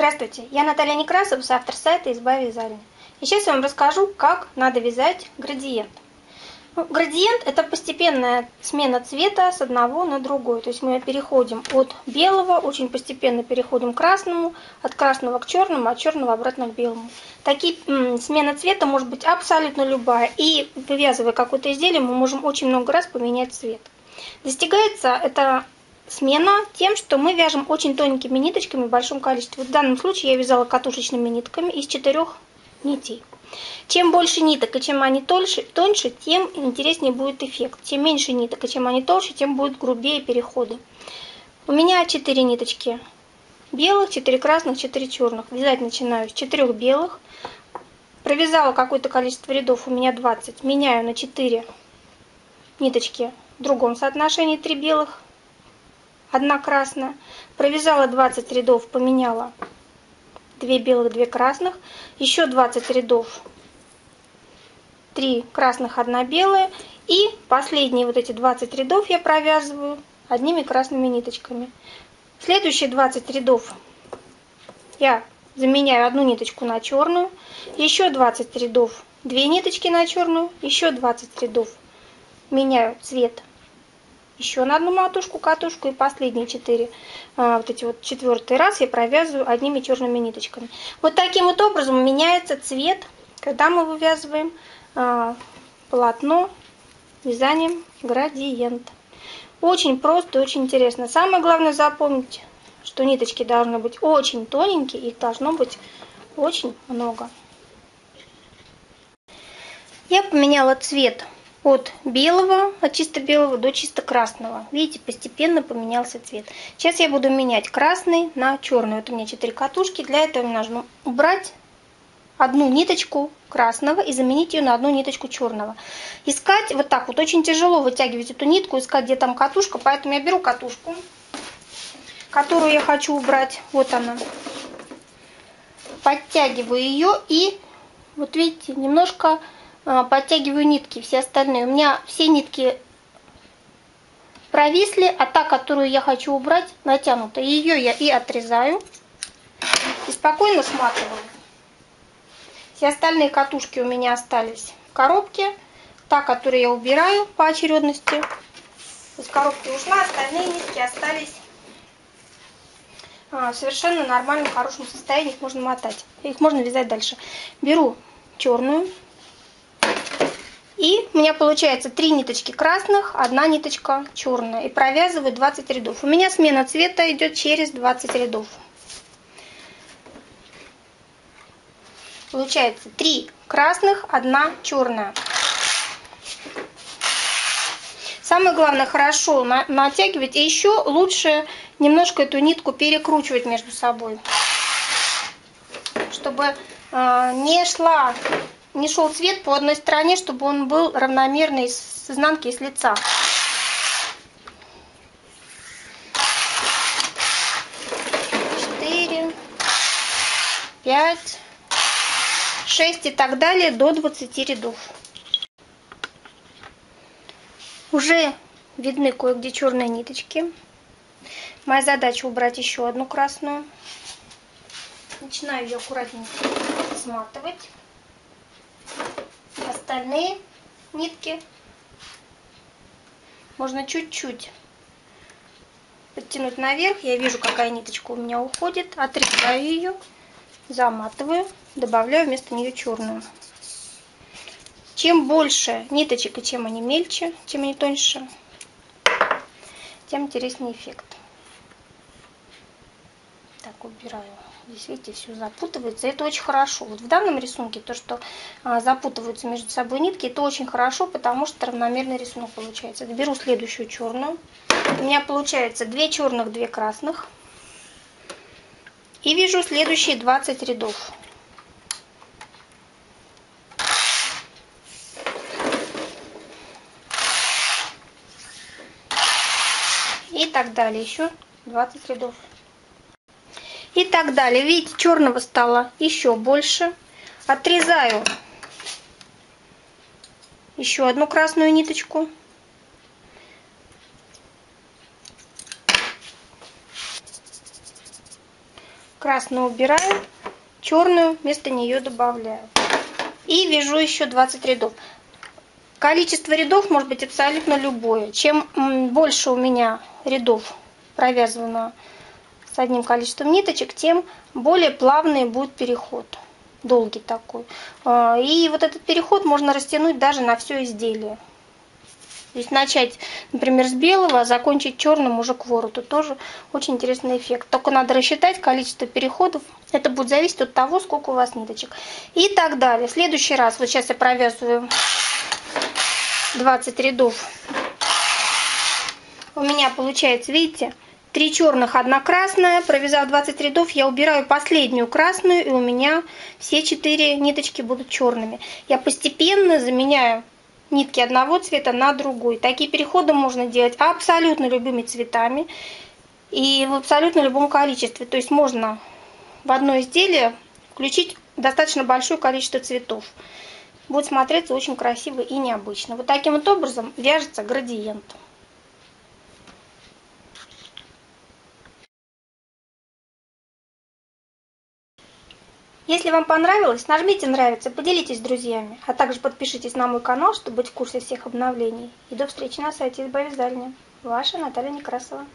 Здравствуйте, я Наталья Некрасова, автор сайта «Изба вязания». И сейчас я вам расскажу, как надо вязать градиент. Ну, градиент – это постепенная смена цвета с одного на другой. То есть мы переходим от белого, очень постепенно переходим к красному, от красного к черному, от черного обратно к белому. Такие смена цвета может быть абсолютно любая. И вывязывая какое-то изделие, мы можем очень много раз поменять цвет. Достигается это смена тем, что мы вяжем очень тоненькими ниточками в большом количестве. В данном случае я вязала катушечными нитками из четырех нитей. Чем больше ниток и чем они тоньше, тоньше, тем интереснее будет эффект. Чем меньше ниток и чем они толще, тем будут грубее переходы. У меня 4 ниточки белых, 4 красных, 4 черных. Вязать начинаю с 4 белых. Провязала какое-то количество рядов, у меня 20. Меняю на 4 ниточки в другом соотношении 3 белых, одна красная. Провязала 20 рядов, поменяла 2 белых, 2 красных. Еще 20 рядов, 3 красных, 1 белая. И последние вот эти 20 рядов я провязываю одними красными ниточками. Следующие 20 рядов я заменяю одну ниточку на черную, еще 20 рядов 2 ниточки на черную, еще 20 рядов меняю цвет еще на одну матушку, катушку и последние четыре, а, вот эти вот четвертый раз я провязываю одними черными ниточками. Вот таким вот образом меняется цвет, когда мы вывязываем а, полотно вязанием градиент. Очень просто и очень интересно. Самое главное запомнить, что ниточки должны быть очень тоненькие, их должно быть очень много. Я поменяла цвет от белого, от чисто белого до чисто красного. Видите, постепенно поменялся цвет. Сейчас я буду менять красный на черный. Вот у меня 4 катушки. Для этого мне нужно убрать одну ниточку красного и заменить ее на одну ниточку черного. Искать вот так вот очень тяжело вытягивать эту нитку, искать где там катушка, поэтому я беру катушку, которую я хочу убрать. Вот она. Подтягиваю ее и вот видите, немножко подтягиваю нитки, все остальные. У меня все нитки провисли, а та, которую я хочу убрать, натянута. Ее я и отрезаю и спокойно сматываю. Все остальные катушки у меня остались в коробке. Та, которую я убираю по очередности, из коробки ушла, остальные нитки остались а, в совершенно нормальном, хорошем состоянии. Их можно мотать, их можно вязать дальше. Беру черную и у меня получается 3 ниточки красных, одна ниточка черная. И провязываю 20 рядов. У меня смена цвета идет через 20 рядов. Получается 3 красных, одна черная. Самое главное хорошо натягивать. И еще лучше немножко эту нитку перекручивать между собой. Чтобы э, не шла не шел цвет по одной стороне, чтобы он был равномерный с изнанки и с лица. Четыре, пять, шесть и так далее до 20 рядов. Уже видны кое-где черные ниточки. Моя задача убрать еще одну красную. Начинаю ее аккуратненько сматывать остальные нитки можно чуть-чуть подтянуть наверх. Я вижу, какая ниточка у меня уходит. Отрезаю ее, заматываю, добавляю вместо нее черную. Чем больше ниточек и чем они мельче, чем они тоньше, тем интереснее эффект. Так, убираю. Здесь, видите, все запутывается. Это очень хорошо. Вот в данном рисунке то, что а, запутываются между собой нитки, это очень хорошо, потому что равномерный рисунок получается. Беру следующую черную. У меня получается 2 черных, 2 красных. И вяжу следующие 20 рядов. И так далее. Еще 20 рядов и так далее. Видите, черного стало еще больше. Отрезаю еще одну красную ниточку. Красную убираю, черную вместо нее добавляю. И вяжу еще 20 рядов. Количество рядов может быть абсолютно любое. Чем больше у меня рядов провязано с одним количеством ниточек, тем более плавный будет переход. Долгий такой. А, и вот этот переход можно растянуть даже на все изделие. То есть начать, например, с белого, а закончить черным уже к вороту. Тоже очень интересный эффект. Только надо рассчитать количество переходов. Это будет зависеть от того, сколько у вас ниточек. И так далее. В следующий раз, вот сейчас я провязываю 20 рядов. У меня получается, видите, три черных, одна красная. Провязав 20 рядов, я убираю последнюю красную, и у меня все четыре ниточки будут черными. Я постепенно заменяю нитки одного цвета на другой. Такие переходы можно делать абсолютно любыми цветами и в абсолютно любом количестве. То есть можно в одно изделие включить достаточно большое количество цветов. Будет смотреться очень красиво и необычно. Вот таким вот образом вяжется градиент. Если вам понравилось, нажмите нравится, поделитесь с друзьями, а также подпишитесь на мой канал, чтобы быть в курсе всех обновлений. И до встречи на сайте Избавизальня. Ваша Наталья Некрасова.